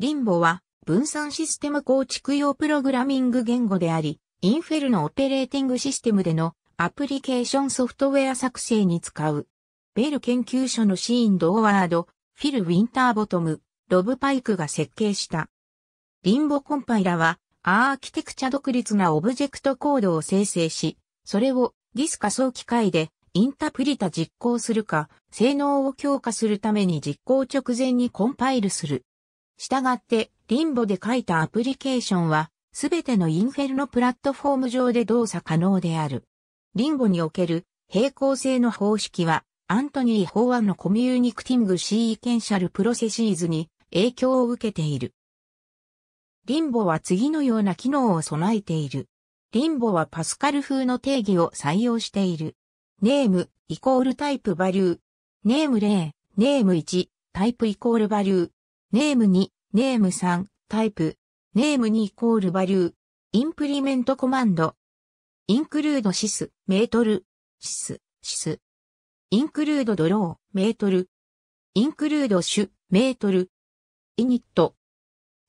リンボは分散システム構築用プログラミング言語であり、インフェルのオペレーティングシステムでのアプリケーションソフトウェア作成に使う。ベル研究所のシーン・ドーワード、フィル・ウィンターボトム、ロブ・パイクが設計した。リンボコンパイラは、アーキテクチャ独立なオブジェクトコードを生成し、それをディス仮想機械でインタプリタ実行するか、性能を強化するために実行直前にコンパイルする。したがって、リンボで書いたアプリケーションは、すべてのインフェルのプラットフォーム上で動作可能である。リンボにおける平行性の方式は、アントニー・法案のコミュニクティング・シーケンシャル・プロセシーズに影響を受けている。リンボは次のような機能を備えている。リンボはパスカル風の定義を採用している。ネームイコールタイプバリュー。name 0、name 1、type equal value。name 2、name 3、type。name 2 equal value。implement command。 include sys、メートル。 sys、sys。include draw、メートル。 include sh、メートル。 init。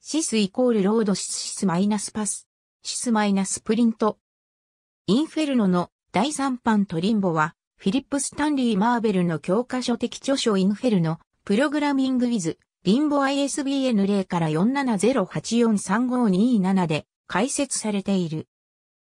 sys equal load sys sys minus path。sys minus print。インフェルノの第3版とリンボは、フィリップ・スタンリー・マーベルの教科書的著書 Inferno、Programming with、Limbo ISBN 0から470843527で解説されている。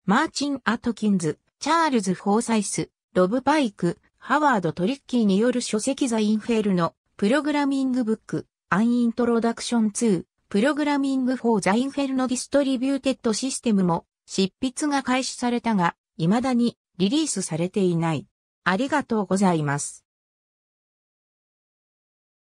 マーチン・アトキンズ、チャールズ・フォーサイス、ロブ・パイク、ハワード・トリッキーによる書籍 The Inferno、Programming Book、An Introduction to、Programming for the Inferno Distributed System も執筆が開始されたが、未だにリリースされていない。ありがとうございます。